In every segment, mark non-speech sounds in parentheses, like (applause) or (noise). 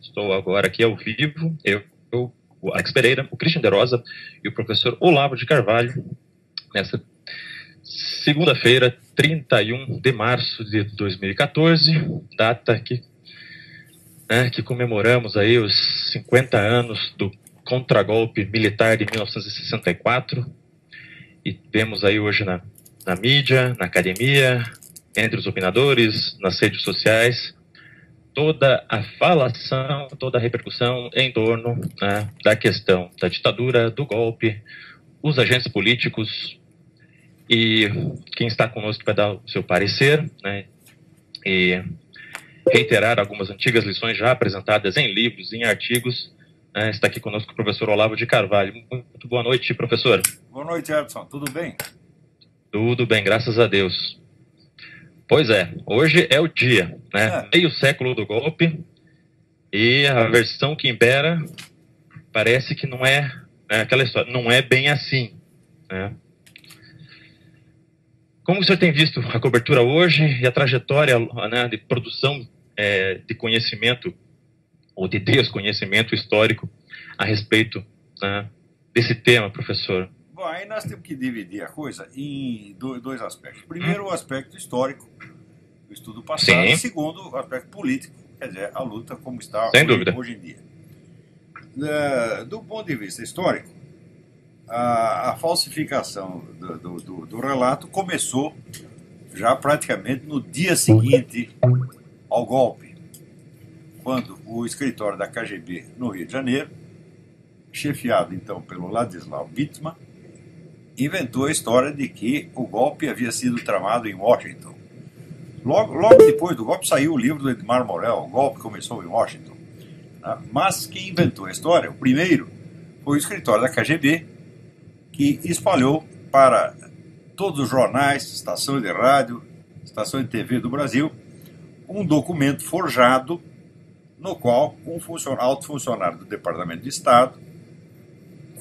Estou agora aqui ao vivo, eu, eu o Alex Pereira, o Christian De Rosa e o professor Olavo de Carvalho, nessa segunda-feira, 31 de março de 2014, data que, né, que comemoramos aí os 50 anos do contragolpe militar de 1964 e vemos aí hoje na, na mídia, na academia, entre os opinadores, nas redes sociais, toda a falação, toda a repercussão em torno né, da questão da ditadura, do golpe, os agentes políticos e quem está conosco vai dar o seu parecer né, e reiterar algumas antigas lições já apresentadas em livros, em artigos. Né, está aqui conosco o professor Olavo de Carvalho. Muito boa noite, professor. Boa noite, Edson. Tudo bem? Tudo bem, graças a Deus. Pois é, hoje é o dia, né? É. Meio século do golpe e a versão que impera parece que não é né, aquela história, não é bem assim, né? Como o senhor tem visto a cobertura hoje e a trajetória né, de produção é, de conhecimento ou de desconhecimento histórico a respeito né, desse tema, professor? Bom, aí nós temos que dividir a coisa em dois aspectos. Primeiro, hum. o aspecto histórico, o estudo passado, Sim. segundo, o aspecto político, quer dizer, a luta como está hoje, hoje em dia. Uh, do ponto de vista histórico, a, a falsificação do, do, do, do, relato começou já praticamente no dia seguinte ao golpe, quando o escritório da KGB no Rio de Janeiro, chefiado então pelo Ladislau Bittman, inventou a história de que o golpe havia sido tramado em Washington. Logo, logo depois do golpe saiu o livro do Edmar Morel, O Golpe Começou em Washington. Né? Mas quem inventou a história, o primeiro, foi o escritório da KGB, que espalhou para todos os jornais, estações de rádio, estações de TV do Brasil, um documento forjado no qual um alto funcionário do Departamento de Estado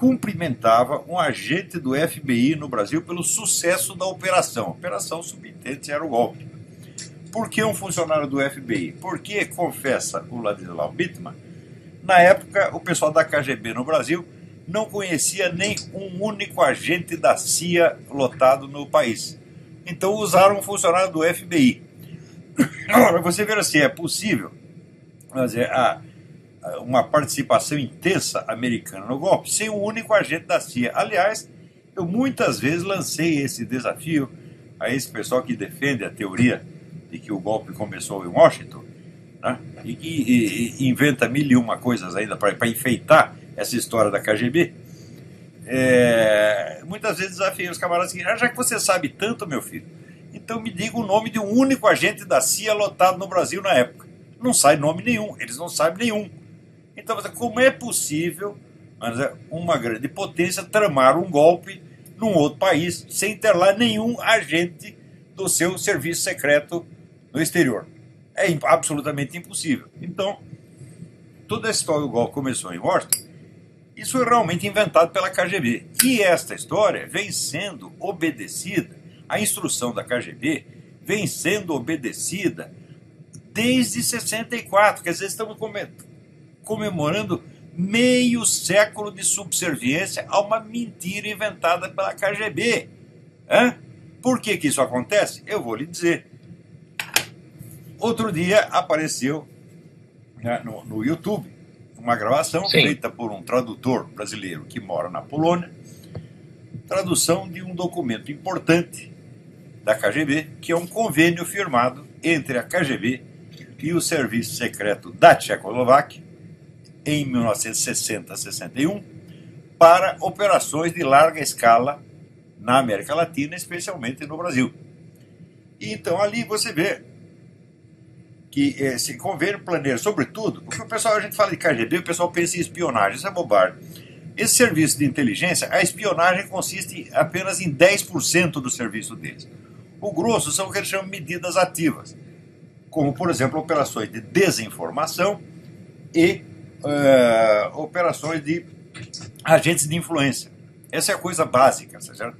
cumprimentava um agente do FBI no Brasil pelo sucesso da operação. Operação subintende era o golpe. Por que um funcionário do FBI? Porque, confessa o Ladislau Bittman, na época o pessoal da KGB no Brasil não conhecia nem um único agente da CIA lotado no país. Então usaram um funcionário do FBI. Agora, você vê assim, é possível dizer, a, uma participação intensa americana no golpe sem um único agente da CIA. Aliás, eu muitas vezes lancei esse desafio a esse pessoal que defende a teoria de que o golpe começou em Washington né? e que inventa mil e uma coisas ainda para enfeitar essa história da KGB. É, muitas vezes desafiei os camaradas seguintes, ah, já que você sabe tanto, meu filho, então me diga o nome de um único agente da CIA lotado no Brasil na época. Não sai nome nenhum, eles não sabem nenhum. Então, como é possível é, uma grande potência tramar um golpe num outro país sem ter lá nenhum agente do seu serviço secreto no exterior? É absolutamente impossível. Então, toda essa história do golpe começou em Washington. Isso foi realmente inventado pela KGB. E esta história vem sendo obedecida, a instrução da KGB vem sendo obedecida desde 64. Quer dizer, estamos comemorando meio século de subserviência a uma mentira inventada pela KGB. Hã? Por que, que isso acontece? Eu vou lhe dizer. Outro dia apareceu né, no, no, YouTube uma gravação Sim. feita por um tradutor brasileiro que mora na Polônia, tradução de um documento importante da KGB, que é um convênio firmado entre a KGB e o Serviço Secreto da Tchecoslováquia, em 1960-61 para operações de larga escala na América Latina, especialmente no Brasil. E então ali você vê que esse convênio planeia, sobretudo, porque o pessoal, a gente fala de KGB, o pessoal pensa em espionagem, isso é bobagem. Esse serviço de inteligência, a espionagem consiste apenas em 10% do serviço deles. O grosso são o que eles chamam de medidas ativas, como, por exemplo, operações de desinformação e uh, operações de agentes de influência. Essa é a coisa básica, tá certo?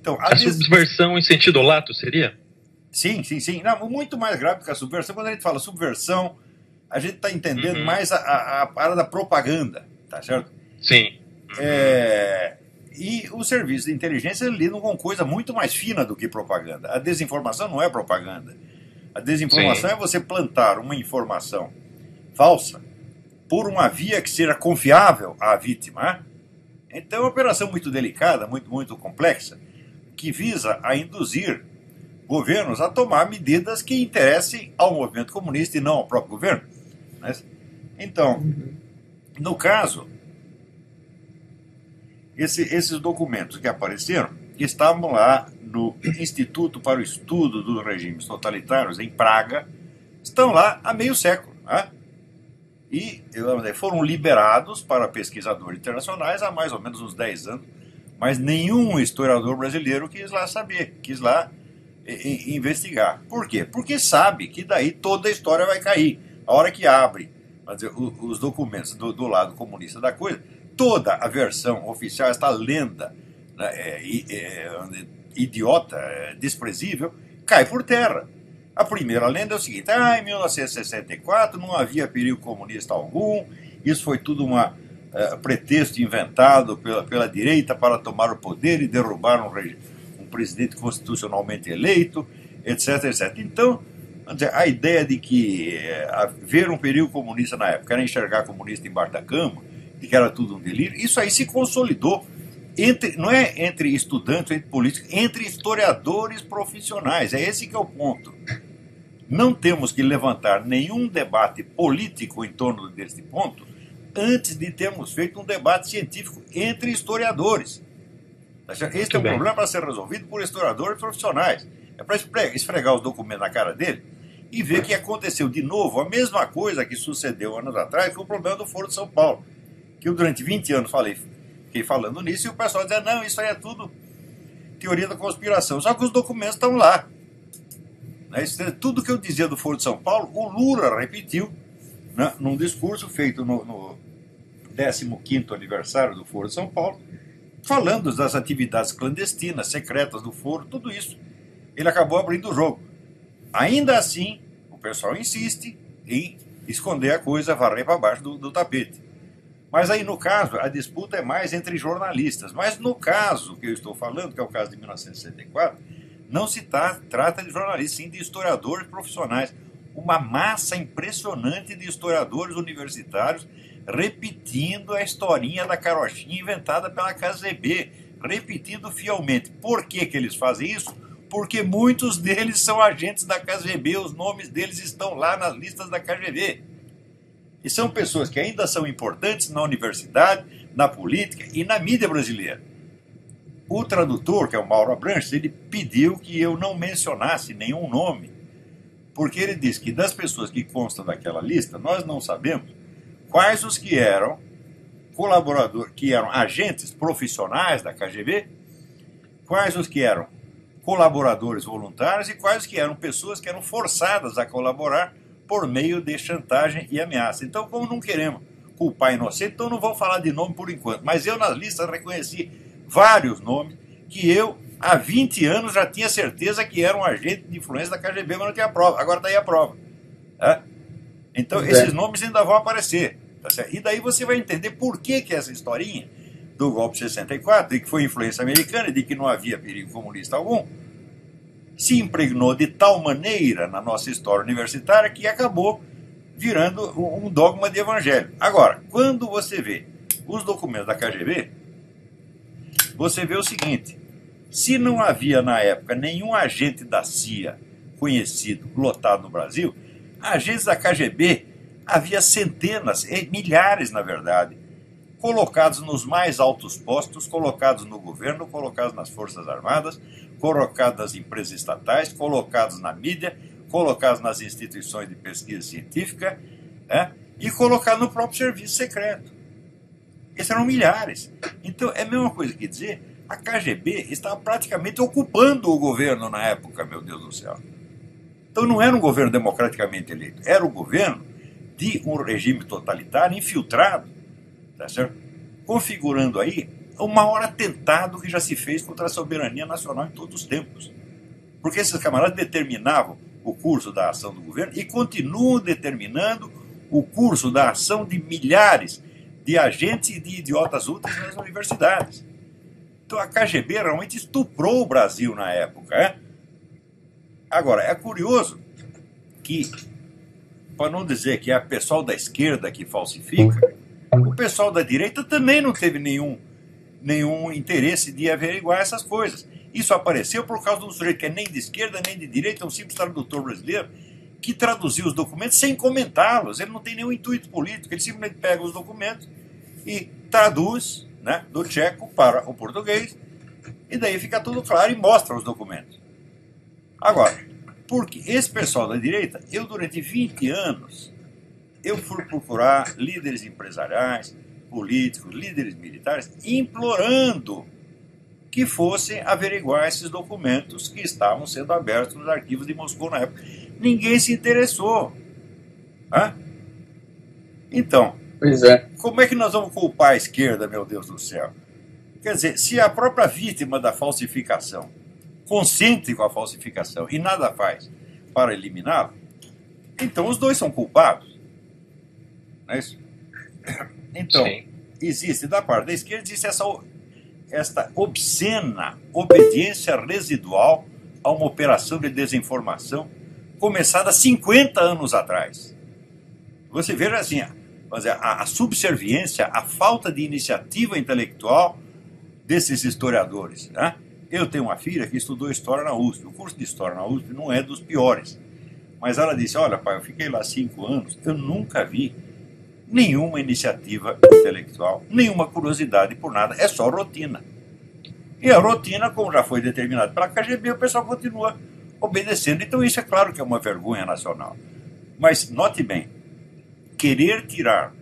Então, a vezes... subversão em sentido lato seria? Sim, sim, sim. Não, muito mais grave que a subversão. Quando a gente fala subversão, a gente está entendendo uhum. mais a, a, a parada da propaganda, tá certo? Sim. É, e os serviços de inteligência lidam com coisa muito mais fina do que propaganda. A desinformação não é propaganda. A desinformação Sim. é você plantar uma informação falsa por uma via que seja confiável à vítima. Então é uma operação muito delicada, muito, muito complexa, que visa a induzir governos a tomar medidas que interessem ao movimento comunista e não ao próprio governo. Né? Então, no caso, esse, esses documentos que apareceram estavam lá no Instituto para o Estudo dos Regimes Totalitários, em Praga, estão lá há meio século. Né? E foram liberados para pesquisadores internacionais há mais ou menos uns 10 anos, mas nenhum historiador brasileiro quis lá saber, quis lá investigar. Por quê? Porque sabe que daí toda a história vai cair. A hora que abre dizer, os documentos do, do lado comunista da coisa, toda a versão oficial, esta lenda né, é, é, idiota, é, desprezível, cai por terra. A primeira lenda é o seguinte: ah, em 1964 não havia perigo comunista algum, isso foi tudo um é, pretexto inventado pela, pela direita para tomar o poder e derrubar um, um presidente constitucionalmente eleito, etc, etc. Então, a ideia de que é, haver um perigo comunista na época era enxergar comunista embaixo da cama, de que era tudo um delírio, isso aí se consolidou entre, não é entre estudantes, entre políticos, entre historiadores profissionais. É esse que é o ponto. Não temos que levantar nenhum debate político em torno deste ponto antes de termos feito um debate científico entre historiadores. Este é um bem. problema para ser resolvido por historiadores profissionais. É para esfregar os documentos na cara dele e ver que aconteceu de novo a mesma coisa que sucedeu anos atrás com o problema do Foro de São Paulo. Que eu durante 20 anos falei, fiquei falando nisso e o pessoal dizia, não, isso aí é tudo teoria da conspiração. Só que os documentos estão lá. Né? É tudo que eu dizia do Foro de São Paulo, o Lula repetiu né, num discurso feito no, no 15º aniversário do Foro de São Paulo, falando das atividades clandestinas, secretas do Foro, tudo isso. Ele acabou abrindo o jogo. Ainda assim, o pessoal insiste em esconder a coisa, varrer para baixo do, do tapete. Mas aí, no caso, a disputa é mais entre jornalistas. Mas no caso que eu estou falando, que é o caso de 1964, não se tá, trata de jornalistas, sim de historiadores profissionais. Uma massa impressionante de historiadores universitários repetindo a historinha da carochinha inventada pela KGB, repetindo fielmente. Por que, que eles fazem isso? Porque muitos deles são agentes da KGB, os nomes deles estão lá nas listas da KGB. E são pessoas que ainda são importantes na universidade, na política e na mídia brasileira. O tradutor, que é o Mauro Abranches, ele pediu que eu não mencionasse nenhum nome, porque ele disse que das pessoas que constam daquela lista, nós não sabemos quais os que eram colaboradores, que eram agentes profissionais da KGB, quais os que eram colaboradores voluntários e quais os que eram pessoas que eram forçadas a colaborar por meio de chantagem e ameaça. Então, como não queremos culpar inocente, então não vou falar de nome por enquanto. Mas eu nas listas reconheci vários nomes que eu, há 20 anos, já tinha certeza que eram agentes de influência da KGB, mas não tinha prova. Agora está aí a prova. Tá? Então, é. esses nomes ainda vão aparecer. Tá e daí você vai entender por que, que essa historinha do golpe 64, e que foi influência americana, de que não havia perigo comunista algum, se impregnou de tal maneira na nossa história universitária que acabou virando um dogma de evangelho. Agora, quando você vê os documentos da KGB, você vê o seguinte: se não havia na época nenhum agente da CIA conhecido lotado no Brasil, agentes da KGB havia centenas, milhares na verdade, colocados nos mais altos postos, colocados no governo, colocados nas Forças Armadas, colocados nas empresas estatais, colocados na mídia, colocados nas instituições de pesquisa científica é, e colocados no próprio serviço secreto. Esses eram milhares. Então é a mesma coisa que dizer, a KGB estava praticamente ocupando o governo na época, meu Deus do céu. Então não era um governo democraticamente eleito, era o governo de um regime totalitário infiltrado tá certo? configurando aí o maior atentado que já se fez contra a soberania nacional em todos os tempos. Porque esses camaradas determinavam o curso da ação do governo e continuam determinando o curso da ação de milhares de agentes e de idiotas úteis nas universidades. Então a KGB realmente estuprou o Brasil na época. É? Agora, é curioso que, para não dizer que é o pessoal da esquerda que falsifica, o pessoal da direita também não teve nenhum, nenhum interesse de averiguar essas coisas. Isso apareceu por causa de um sujeito que é nem de esquerda nem de direita, é um simples tradutor brasileiro, que traduziu os documentos sem comentá-los. Ele não tem nenhum intuito político, ele simplesmente pega os documentos e traduz né, do tcheco para o português, e daí fica tudo claro e mostra os documentos. Agora, porque esse pessoal da direita, eu durante 20 anos, eu fui procurar líderes empresariais, políticos, líderes militares, implorando que fossem averiguar esses documentos que estavam sendo abertos nos arquivos de Moscou na época. Ninguém se interessou. Hã? Então, é. como é que nós vamos culpar a esquerda, meu Deus do céu? Quer dizer, se a própria vítima da falsificação consente com a falsificação e nada faz para eliminá-la, então os dois são culpados. Não é isso? (coughs) Então, Sim. existe da parte da esquerda existe essa esta obscena obediência residual a uma operação de desinformação começada 50 anos atrás. Você veja assim, a, a subserviência, a falta de iniciativa intelectual desses historiadores. Né? Eu tenho uma filha que estudou História na USP. O curso de História na USP não é dos piores. Mas ela disse, olha pai, eu fiquei lá cinco anos, eu nunca vi nenhuma iniciativa intelectual, nenhuma curiosidade por nada, é só rotina. E a rotina, como já foi determinado pela KGB, o pessoal continua obedecendo. Então isso é claro que é uma vergonha nacional. Mas note bem, querer tirar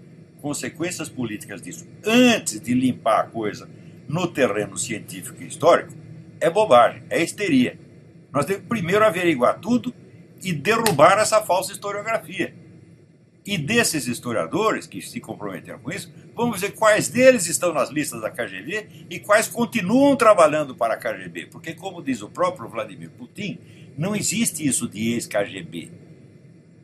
consequências políticas disso antes de limpar a coisa no terreno científico e histórico é bobagem, é histeria. Nós temos que primeiro averiguar tudo e derrubar essa falsa historiografia. E desses historiadores que se comprometeram com isso, vamos ver quais deles estão nas listas da KGB e quais continuam trabalhando para a KGB. Porque, como diz o próprio Vladimir Putin, não existe isso de ex-KGB.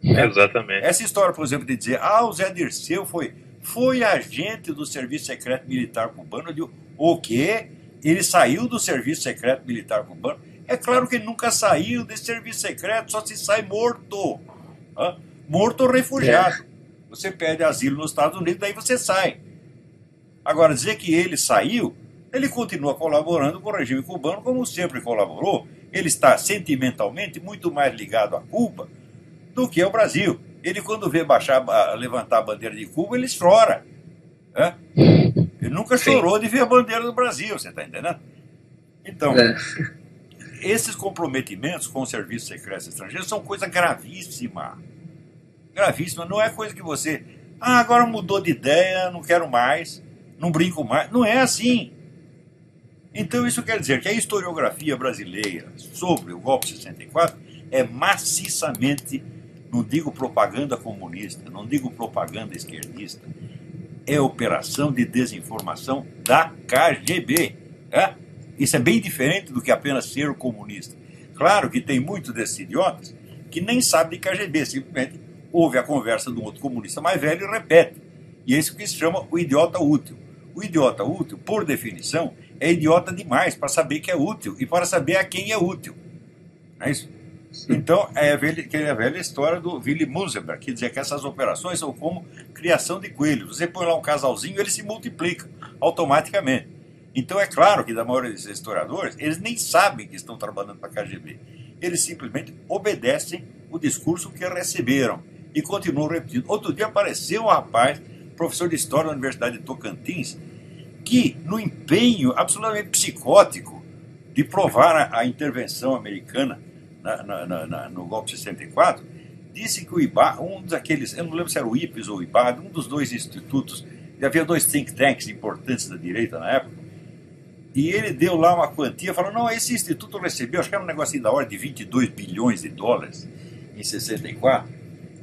É, Exatamente. Essa história, por exemplo, de dizer, ah, o Zé Dirceu foi, foi agente do Serviço Secreto Militar Cubano, eu digo, o quê? Ele saiu do Serviço Secreto Militar Cubano? É claro que ele nunca saiu desse serviço secreto, só se sai morto. Hã? Morto ou refugiado. Você pede asilo nos Estados Unidos, daí você sai. Agora, dizer que ele saiu, ele continua colaborando com o regime cubano como sempre colaborou. Ele está sentimentalmente muito mais ligado à Cuba do que ao Brasil. Ele, quando vê baixar, levantar a bandeira de Cuba, ele chora. Né? Ele nunca Sim. chorou de ver a bandeira do Brasil, você está entendendo? Então, é. esses comprometimentos com o serviço secreto estrangeiro são coisa gravíssima gravíssima. Não é coisa que você. Ah, agora mudou de ideia, não quero mais, não brinco mais. Não é assim. Então isso quer dizer que a historiografia brasileira sobre o golpe 64 é maciçamente, não digo propaganda comunista, não digo propaganda esquerdista, é operação de desinformação da KGB. É? Isso é bem diferente do que apenas ser comunista. Claro que tem muitos desses idiotas que nem sabem de KGB, simplesmente ouve a conversa de um outro comunista mais velho e repete. E é isso que se chama o idiota útil. O idiota útil, por definição, é idiota demais para saber que é útil e para saber a quem é útil. Não é isso? Então, é a velha, é a velha história do Willy Musenberg, que dizia que essas operações são como criação de coelhos. Você põe lá um casalzinho, ele se multiplica automaticamente. Então, é claro que, da maioria desses historiadores, eles nem sabem que estão trabalhando para a KGB. Eles simplesmente obedecem o discurso que receberam e continuam repetindo. Outro dia apareceu um rapaz, professor de História da Universidade de Tocantins, que, no empenho absolutamente psicótico de provar a, a intervenção americana na, na, na, no golpe de 64, disse que o IBA, um daqueles, eu não lembro se era o IPES ou o IBA, um dos dois institutos, havia dois think tanks importantes da direita na época, e ele deu lá uma quantia, falou, não, esse instituto recebeu, acho que era um negocinho da ordem de 22 bilhões de dólares em 64,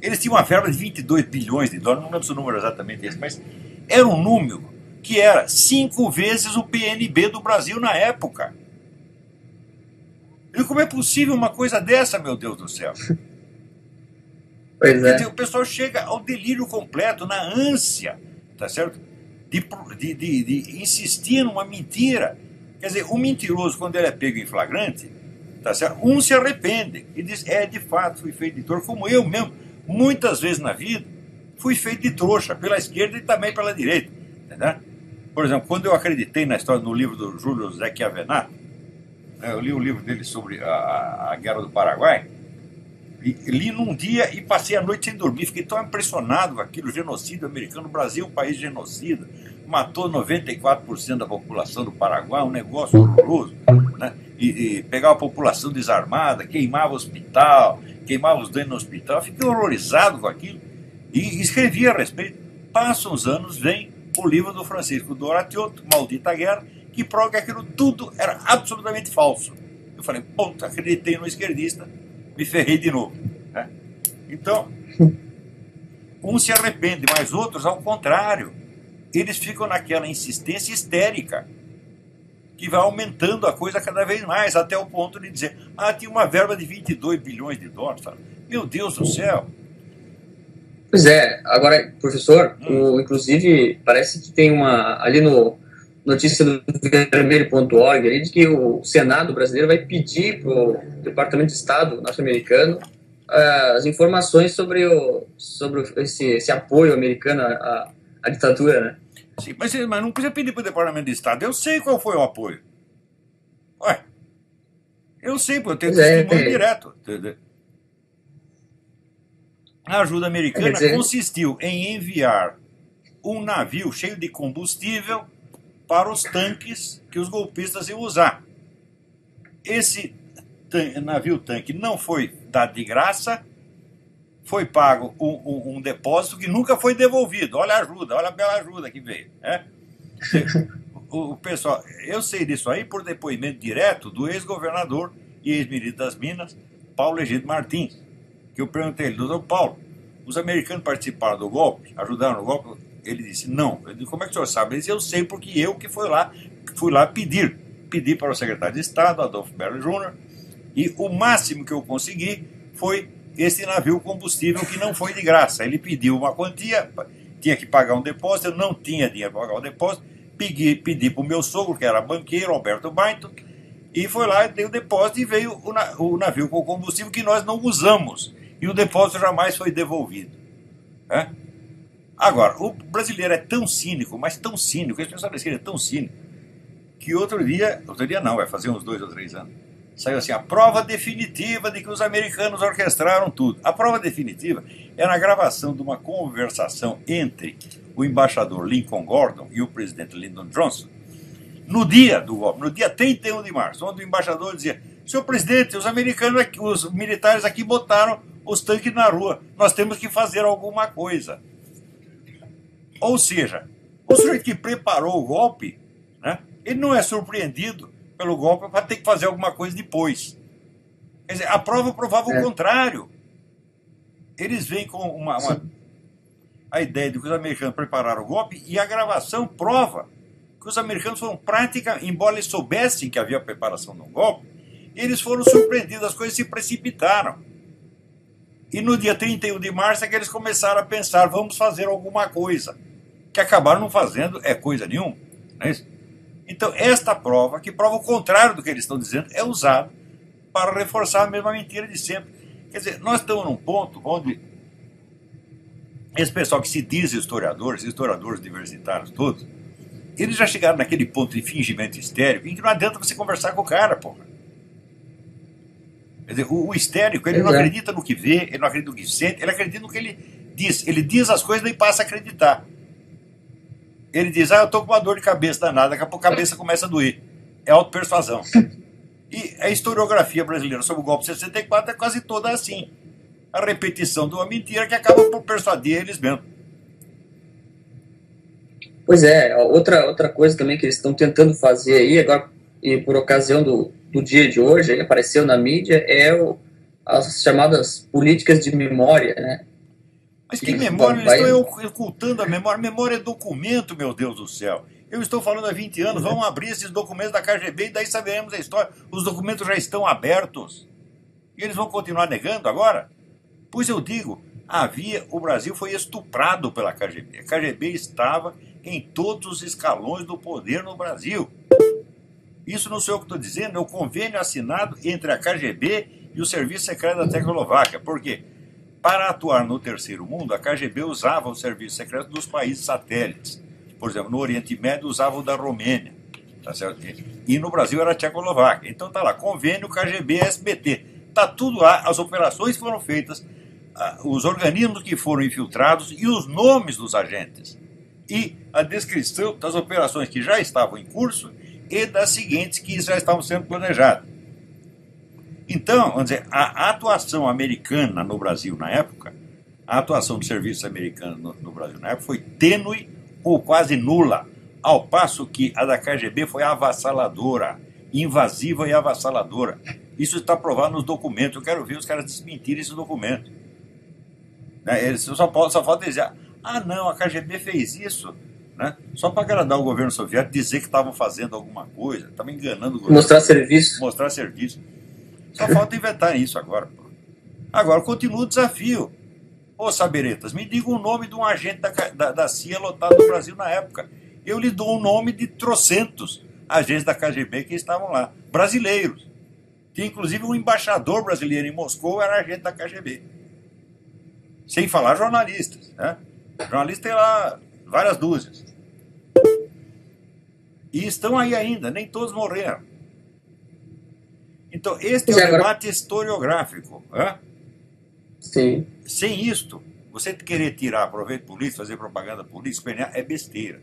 eles tinham uma verba de 22 bilhões de dólares, não lembro se o número é exatamente esse, mas era um número que era cinco vezes o PNB do Brasil na época. E como é possível uma coisa dessa, meu Deus do céu? (laughs) Pois é. Dizer, o pessoal chega ao delírio completo, na ânsia, tá certo? De, de, de, de, insistir numa mentira. Quer dizer, o mentiroso, quando ele é pego em flagrante, tá certo? um se arrepende e diz: é, de fato, fui feito de trouxa, como eu mesmo, muitas vezes na vida, fui feito de trouxa, pela esquerda e também pela direita. Entendeu? Por exemplo, quando eu acreditei na história no livro do Júlio José Chiavenato, né, eu li o livro dele sobre a, a Guerra do Paraguai, li num dia e passei a noite sem dormir. Fiquei tão impressionado com aquilo, genocídio americano. O Brasil um país genocida. Matou 94% da população do Paraguai, um negócio horroroso. Né? E, e pegava a população desarmada, queimava hospital, queimava os doentes no hospital. Fiquei horrorizado com aquilo e escrevi a respeito. Passam os anos, vem o livro do Francisco Doratiotto, Maldita Guerra, que prova que aquilo tudo era absolutamente falso. Eu falei, ponto, acreditei no esquerdista, me ferrei de novo. Né? Então, (laughs) um se arrepende, mas outros, ao contrário, eles ficam naquela insistência histérica que vai aumentando a coisa cada vez mais, até o ponto de dizer: ah, tinha uma verba de 22 bilhões de dólares. Meu Deus do céu! Pois é, agora, professor, hum. o, inclusive parece que tem uma ali no notícia do vermelho.org ali de que o Senado brasileiro vai pedir para o Departamento de Estado norte-americano uh, as informações sobre, o, sobre esse, esse apoio americano à, à ditadura, né? Sim, mas, mas não precisa pedir para o Departamento de Estado. Eu sei qual foi o apoio. Ué, eu sei, porque eu tenho é, testemunho é, direto. A ajuda americana consistiu em enviar um navio cheio de combustível para os tanques que os golpistas iam usar. Esse navio-tanque não foi dado de graça, foi pago um, um, um, depósito que nunca foi devolvido. Olha a ajuda, olha a bela ajuda que veio. Né? (laughs) O, o, pessoal, eu sei disso aí por depoimento direto do ex-governador e ex-ministro das Minas, Paulo Egídio Martins, que eu perguntei ele, doutor Paulo, os americanos participaram do golpe, ajudaram no golpe? Ele disse, não. Eu disse, como é que o senhor sabe? Ele disse, eu sei porque eu que fui lá, fui lá pedir. Pedi para o secretário de Estado, Adolfo Berro Jr., e o máximo que eu consegui foi esse navio combustível que não foi de graça. Ele pediu uma quantia, tinha que pagar um depósito, eu não tinha dinheiro para pagar o depósito, pedi, pedi para o meu sogro, que era banqueiro, Alberto Baito, e foi lá, dei o depósito e veio o, o navio com combustível que nós não usamos. E o depósito jamais foi devolvido. Agora, o brasileiro é tão cínico, mas tão cínico, esse pessoal da é tão cínico, que outro dia, outro dia não, vai fazer uns dois ou três anos, saiu assim, a prova definitiva de que os americanos orquestraram tudo. A prova definitiva é na gravação de uma conversação entre o embaixador Lincoln Gordon e o presidente Lyndon Johnson, no dia do golpe, no dia 31 de março, onde o embaixador dizia, senhor presidente, os americanos, aqui, os militares aqui botaram os tanques na rua, nós temos que fazer alguma coisa. Ou seja, o sujeito que preparou o golpe, né, ele não é surpreendido pelo golpe para ter que fazer alguma coisa depois. Quer dizer, a prova provava é. o contrário. Eles vêm com uma, uma, a ideia de que os americanos prepararam o golpe e a gravação prova que os americanos foram prática, embora eles soubessem que havia preparação de um golpe, eles foram surpreendidos, as coisas se precipitaram. E no dia 31 de março é que eles começaram a pensar, vamos fazer alguma coisa. Que acabaram não fazendo é coisa nenhuma. Não é isso? Então, esta prova, que prova o contrário do que eles estão dizendo, é usada para reforçar a mesma mentira de sempre. Quer dizer, nós estamos num ponto onde esse pessoal que se diz historiadores, historiadores universitários todos, eles já chegaram naquele ponto de fingimento histérico em que não adianta você conversar com o cara, porra. Quer dizer, o, o histérico, ele não acredita no que vê, ele não acredita no que sente, ele acredita no que ele diz. Ele diz as coisas e passa a acreditar. Ele diz, ah, eu estou com uma dor de cabeça danada, daqui a pouco a cabeça começa a doer. É autopersuasão. (laughs) E a historiografia brasileira sobre o golpe de 64 é quase toda assim. A repetição de uma mentira que acaba por persuadir eles mesmos. Pois é, outra, outra coisa também que eles estão tentando fazer aí, agora, e por ocasião do, do dia de hoje, aí apareceu na mídia, é o, as chamadas políticas de memória, né? Mas que memória? Eles estão ocultando a memória. Memória é documento, meu Deus do céu. Eu estou falando há 20 anos, vamos abrir esses documentos da KGB e daí saberemos a história. Os documentos já estão abertos. E eles vão continuar negando agora? Pois eu digo, havia, o Brasil foi estuprado pela KGB. A KGB estava em todos os escalões do poder no Brasil. Isso não sou eu que estou dizendo, é o convênio assinado entre a KGB e o Serviço Secreto da Tecoslováquia. Por quê? Para atuar no terceiro mundo, a KGB usava o serviço secreto dos países satélites. Por exemplo, no Oriente Médio usava o da Romênia. Tá certo? E no Brasil era a Tchecoslováquia. Então tá lá, convênio KGB SBT. Tá tudo lá, as operações foram feitas, os organismos que foram infiltrados e os nomes dos agentes. E a descrição das operações que já estavam em curso e das seguintes que já estavam sendo planejadas. Então, vamos dizer, a atuação americana no Brasil na época, a atuação do serviço americano no, no Brasil na época foi tênue ou quase nula, ao passo que a da KGB foi avassaladora, invasiva e avassaladora. Isso está provado nos documentos. Eu quero ver os caras desmentirem esse documento. Né? Eles só, só falta dizer, ah, não, a KGB fez isso né? Só para agradar o governo soviético, dizer que estavam fazendo alguma coisa, estavam enganando o governo. Mostrar serviço. Mostrar serviço. Só falta inventar isso agora. Pô. Agora continua o desafio. Ô Saberetas, me diga o nome de um agente da, da, da CIA lotado no Brasil na época. Eu lhe dou o nome de trocentos agentes da KGB que estavam lá, brasileiros. Tinha inclusive um embaixador brasileiro em Moscou, era agente da KGB. Sem falar jornalistas. Né? Jornalista tem lá várias dúzias. E estão aí ainda, nem todos morreram. Então, este é o debate historiográfico. Sim. Sem isto, você querer tirar proveito político, fazer propaganda política, é besteira.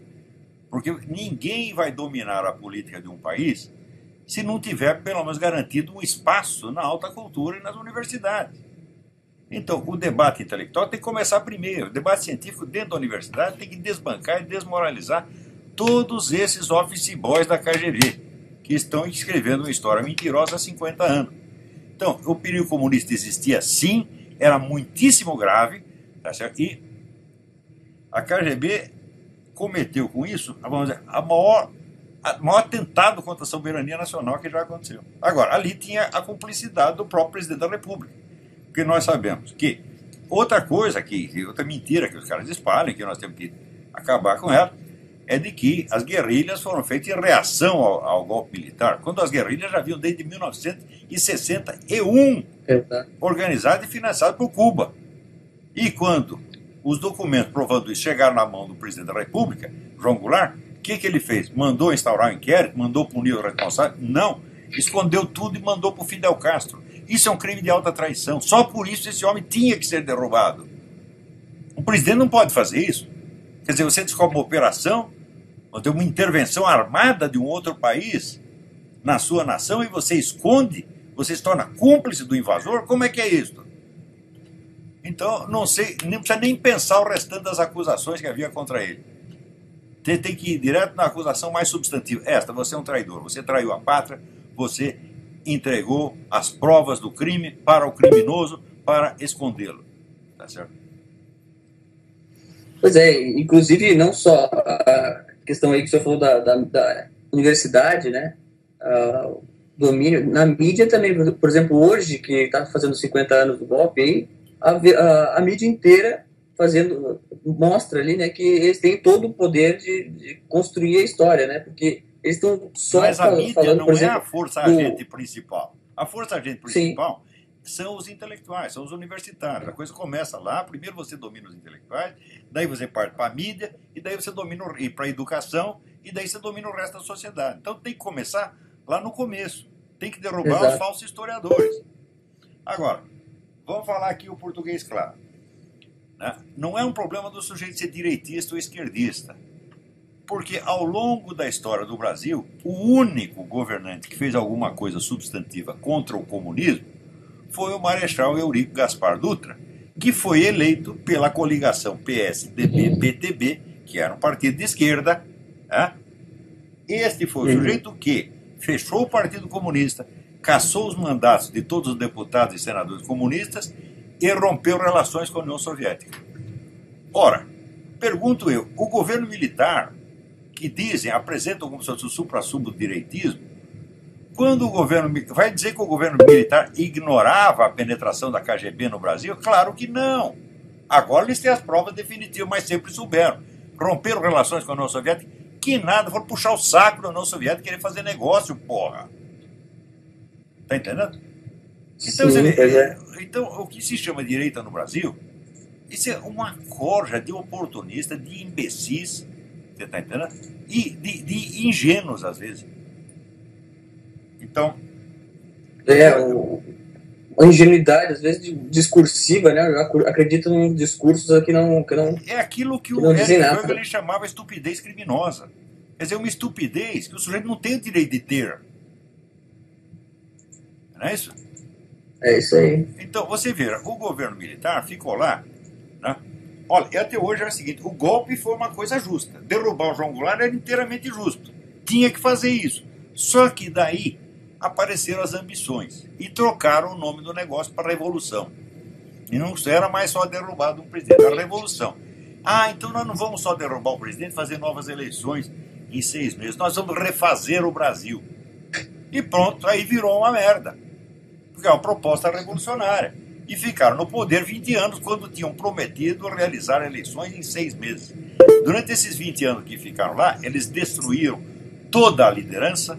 Porque ninguém vai dominar a política de um país se não tiver, pelo menos, garantido um espaço na alta cultura e nas universidades. Então, o debate intelectual tem que começar primeiro. O debate científico dentro da universidade tem que desbancar e desmoralizar todos esses office boys da KGB, que estão escrevendo uma história mentirosa há 50 anos. Então, o perigo comunista existia sim, era muitíssimo grave, tá certo? e a KGB cometeu com isso, vamos dizer, a maior, a maior atentado contra a soberania nacional que já aconteceu. Agora, ali tinha a cumplicidade do próprio presidente da República porque nós sabemos que outra coisa que, outra mentira que os caras espalham, que nós temos que acabar com ela, é de que as guerrilhas foram feitas em reação ao, ao golpe militar, quando as guerrilhas já haviam desde 1961 organizadas e financiadas por Cuba. E quando os documentos provando isso chegaram na mão do presidente da República, João Goulart, o que, que ele fez? Mandou instaurar um inquérito? Mandou punir o responsável? Não. Escondeu tudo e mandou para o Fidel Castro. Isso é um crime de alta traição. Só por isso esse homem tinha que ser derrubado. O presidente não pode fazer isso. Quer dizer, você descobre uma operação, uma intervenção armada de um outro país na sua nação e você esconde, você se torna cúmplice do invasor? Como é que é isso? Então, não sei, nem precisa nem pensar o restante das acusações que havia contra ele. Você tem que ir direto na acusação mais substantiva. Esta, você é um traidor, você traiu a pátria, você entregou as provas do crime para o criminoso para escondê-lo. Tá certo? Pois é, inclusive não só questão aí que senhor falou da, da, da universidade, né? Uh, domínio na mídia também, por exemplo, hoje que está fazendo 50 anos do golpe, aí, a, a, a, mídia inteira fazendo mostra ali, né, que eles têm todo o poder de, de construir a história, né? Porque eles estão só Mas a mídia falando, não exemplo, é a força-agente do... principal. A força-agente principal Sim. São os intelectuais, são os universitários. A coisa começa lá, primeiro você domina os intelectuais, daí você parte para a mídia, e daí você domina para a educação, e daí você domina o resto da sociedade. Então tem que começar lá no começo. Tem que derrubar Exato. os falsos historiadores. Agora, vamos falar aqui o português claro. Né? Não é um problema do sujeito ser direitista ou esquerdista porque ao longo da história do Brasil, o único governante que fez alguma coisa substantiva contra o comunismo foi o Marechal Eurico Gaspar Dutra, que foi eleito pela coligação PSDB-PTB, que era um partido de esquerda. Né? Este foi o uhum. sujeito que fechou o Partido Comunista, caçou os mandatos de todos os deputados e senadores comunistas e rompeu relações com a União Soviética. Ora, pergunto eu, o governo militar que dizem, apresentam como se fosse o supra-sumo direitismo, quando o governo vai dizer que o governo militar ignorava a penetração da KGB no Brasil? Claro que não. Agora eles têm as provas definitivas, mas sempre souberam. Romperam relações com a União Soviética, que nada, foram puxar o saco da União Soviética e querer fazer negócio, porra. Tá entendendo? Então, Sim, é. então, o que se chama direita no Brasil, isso é uma corja de oportunista, de imbecis, você tá entendendo? E de, de ingênuos, às vezes. Então. É, o, a ingenuidade, às vezes, discursiva, né? Eu acredito em discursos que não. Que não é aquilo que, que o Eric chamava estupidez criminosa. Quer dizer, uma estupidez que o sujeito não tem o direito de ter. Não é isso? É isso aí. Então, você vê, o governo militar ficou lá. Né? Olha, até hoje é o seguinte: o golpe foi uma coisa justa. Derrubar o João Goulart era inteiramente justo. Tinha que fazer isso. Só que daí apareceram as ambições e trocaram o nome do negócio para Revolução. E não era mais só derrubar um presidente, era Revolução. Ah, então nós não vamos só derrubar o presidente, fazer novas eleições em seis meses, nós vamos refazer o Brasil. E pronto, aí virou uma merda. Porque é uma proposta revolucionária. E ficaram no poder 20 anos quando tinham prometido realizar eleições em seis meses. Durante esses 20 anos que ficaram lá, eles destruíram toda a liderança,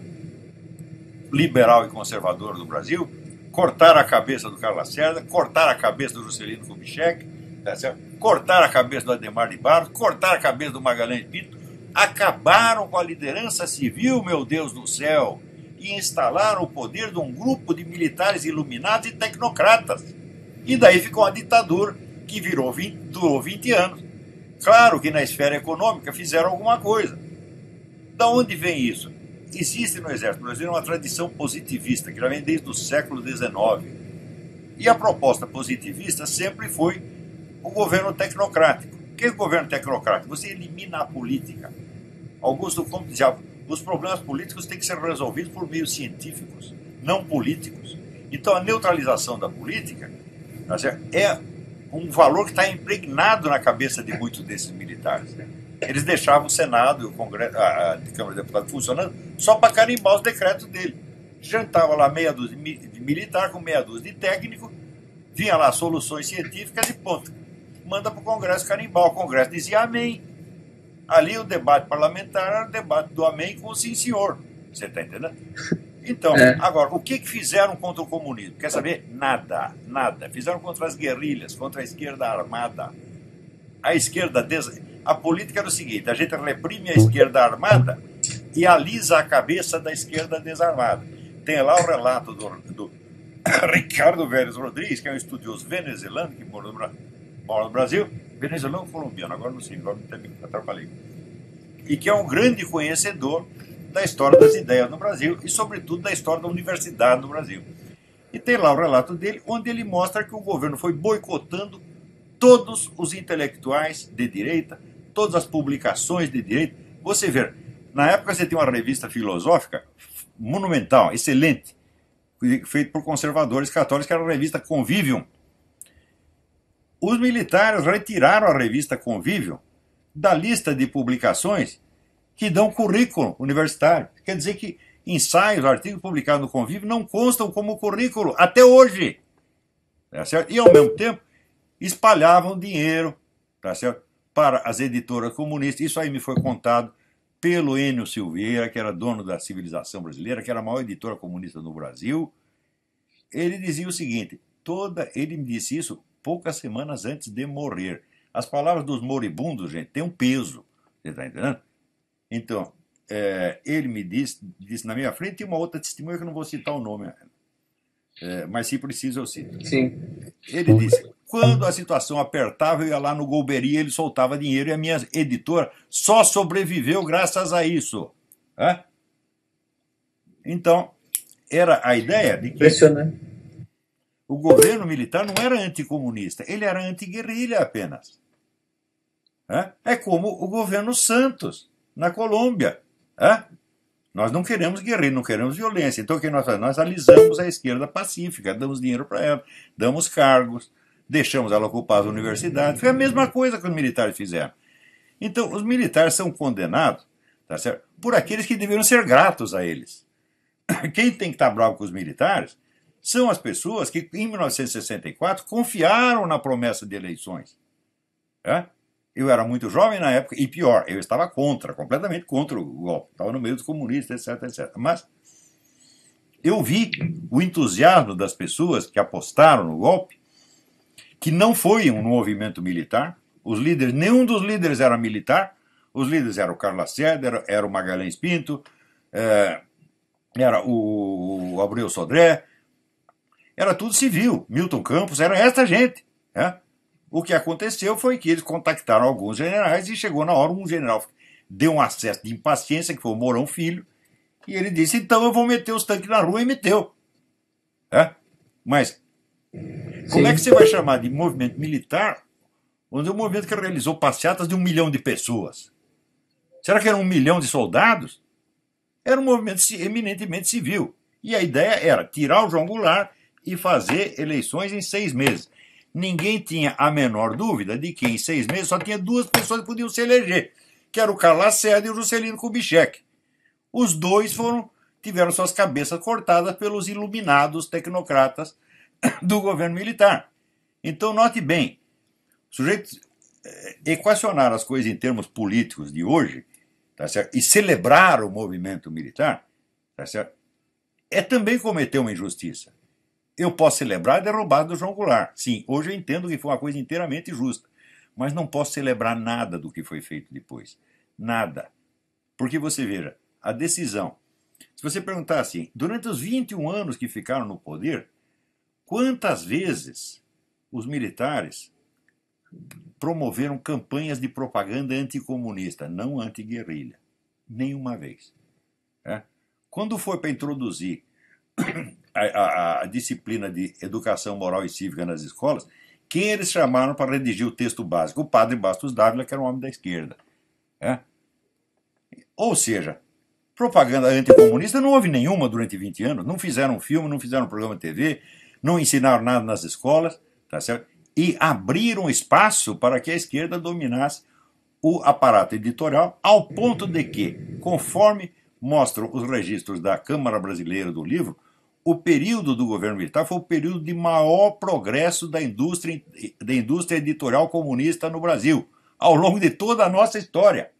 liberal e conservador do Brasil, cortaram a cabeça do Carlos Lacerda, cortaram a cabeça do Juscelino Kubitschek, tá cortaram a cabeça do Ademar de Barros, cortaram a cabeça do Magalhães Pinto, acabaram com a liderança civil, meu Deus do céu, e instalaram o poder de um grupo de militares iluminados e tecnocratas. E daí ficou uma ditadura que virou 20, durou 20 anos. Claro que na esfera econômica fizeram alguma coisa. Da onde vem isso? Existe no Exército Brasileiro uma tradição positivista, que já vem desde o século XIX. E a proposta positivista sempre foi o governo tecnocrático. O que é o governo tecnocrático? Você elimina a política. Augusto Comte dizia, os problemas políticos têm que ser resolvidos por meios científicos, não políticos. Então a neutralização da política tá é um valor que está impregnado na cabeça de muitos desses militares. Eles deixavam o Senado e o Congresso, a, Câmara de Deputados funcionando só para carimbar os decretos dele. Jantava lá meia dúzia de militar com meia dúzia de técnico, vinha lá soluções científicas e ponto. Manda para o Congresso carimbar. O Congresso dizia amém. Ali o debate parlamentar era o debate do amém com o sim senhor. Você está entendendo? Então, é. agora, o que, que fizeram contra o comunismo? Quer saber? Nada, nada. Fizeram contra as guerrilhas, contra a esquerda armada. A esquerda des a política era o seguinte: a gente reprime a esquerda armada e alisa a cabeça da esquerda desarmada. Tem lá o relato do, do (coughs) Ricardo Vélez Rodrigues, que é um estudioso venezuelano que mora no, Brasil, venezuelano colombiano, agora não sei, agora me atrapalhei. E que é um grande conhecedor da história das ideias no Brasil e, sobretudo, da história da universidade no Brasil. E tem lá o relato dele, onde ele mostra que o governo foi boicotando todos os intelectuais de direita, todas as publicações de direito. Você vê, na época você tinha uma revista filosófica monumental, excelente, feita por conservadores católicos, que era a revista Convivium. Os militares retiraram a revista Convivium da lista de publicações que dão currículo universitário. Quer dizer que ensaios, artigos publicados no Convívio não constam como currículo até hoje. Tá certo? E ao mesmo tempo espalhavam dinheiro tá certo? Para as editoras comunistas. Isso aí me foi contado pelo Enio Silveira, que era dono da Civilização Brasileira, que era a maior editora comunista no Brasil. Ele dizia o seguinte: toda, ele me disse isso poucas semanas antes de morrer. As palavras dos moribundos, gente, têm um peso. Você está entendendo? Então, é, ele me disse, disse na minha frente, e uma outra testemunha que eu não vou citar o nome, é, mas se preciso eu cito. Sim. Ele disse: quando a situação apertava, eu ia lá no Golbery, ele soltava dinheiro e a minha editora só sobreviveu graças a isso. É? Então, era a ideia de que o governo militar não era anticomunista, ele era anti-guerrilha apenas. É? é como o governo Santos, na Colômbia. É? Nós não queremos guerrilha, não queremos violência. Então o que nós fazemos? Nós alisamos a esquerda pacífica, damos dinheiro para ela, damos cargos, deixamos ela ocupar as universidades. Foi a mesma coisa que os militares fizeram. Então, os militares são condenados tá por aqueles que deveriam ser gratos a eles. (clears throat) Quem tem que estar bravo com os militares são as pessoas que, em 1964, confiaram na promessa de eleições. É? Eu era muito jovem na época, e pior, eu estava contra, completamente contra o golpe. Estava no meio dos comunistas, etc, etc. Mas eu vi o entusiasmo das pessoas que apostaram no golpe, que não foi um movimento militar. Os líderes, nenhum dos líderes era militar. Os líderes eram o Carlos Lacerda, era, era o Magalhães Pinto, é, era o, o Abreu Sodré, era tudo civil. Milton Campos, era essa gente. Né? O que aconteceu foi que eles contactaram alguns generais e chegou na hora um general deu um acesso de impaciência, que foi o Mourão Filho, e ele disse: então eu vou meter os tanques na rua e meteu. É? Mas como Sim. é que você vai chamar de movimento militar onde é um movimento que realizou passeatas de um milhão de pessoas? Será que era um milhão de soldados? Era um movimento eminentemente civil. E a ideia era tirar o João Goulart e fazer eleições em seis meses ninguém tinha a menor dúvida de que em seis meses só tinha duas pessoas que podiam se eleger, que era o Carlos Lacerda e o Juscelino Kubitschek. Os dois foram tiveram suas cabeças cortadas pelos iluminados tecnocratas (coughs) do governo militar. Então, note bem, sujeito eh, equacionar as coisas em termos políticos de hoje tá certo? e celebrar o movimento militar tá certo? é também cometer uma injustiça eu posso celebrar a derrubada do João Goulart. Sim, hoje eu entendo que foi uma coisa inteiramente justa. Mas não posso celebrar nada do que foi feito depois. Nada. Porque você veja, a decisão. Se você perguntar assim, durante os 21 anos que ficaram no poder, quantas vezes os militares promoveram campanhas de propaganda anticomunista, não antiguerrilha? Nenhuma vez. É? Quando foi para introduzir (coughs) a, a, a, disciplina de educação moral e cívica nas escolas, quem eles chamaram para redigir o texto básico? O padre Bastos Dávila, que era um homem da esquerda. É? Ou seja, propaganda anticomunista não houve nenhuma durante 20 anos. Não fizeram filme, não fizeram programa de TV, não ensinaram nada nas escolas, tá certo? E abriram espaço para que a esquerda dominasse o aparato editorial, ao ponto de que, conforme mostram os registros da Câmara Brasileira do Livro, o período do governo militar foi o período de maior progresso da indústria, da indústria editorial comunista no Brasil, ao longo de toda a nossa história.